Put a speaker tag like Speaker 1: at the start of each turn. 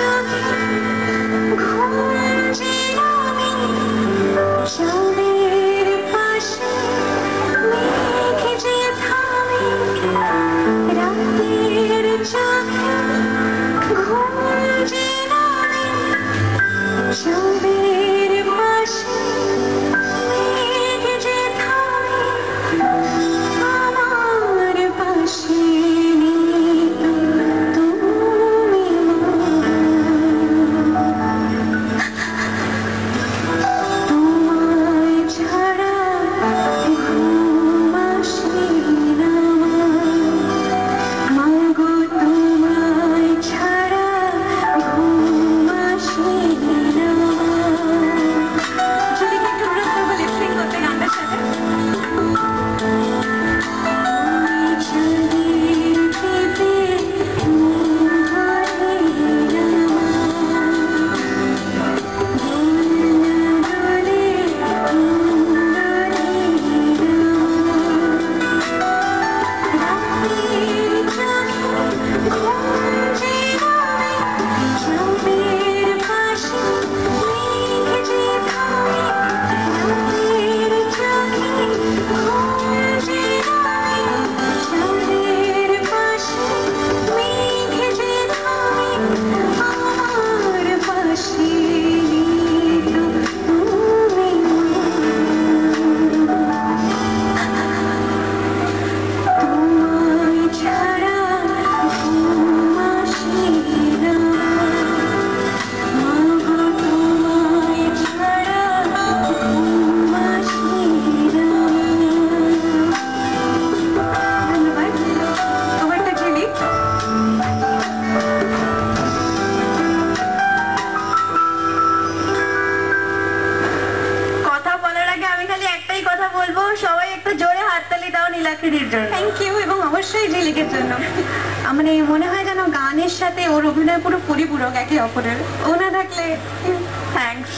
Speaker 1: Come একটাই কথা বলব সবাই একটু জোরে হাততালি দাও নীলাক্ষীর জন্য।
Speaker 2: থ্যাংক ইউ এবং অবশ্যই ঝিলিকের জন্য। মানে মনে হয় যেন গানের সাথে ওর অভিনয় পুরো পরিপূরক একে অপরের। ও না থাকলে
Speaker 1: থ্যাঙ্কস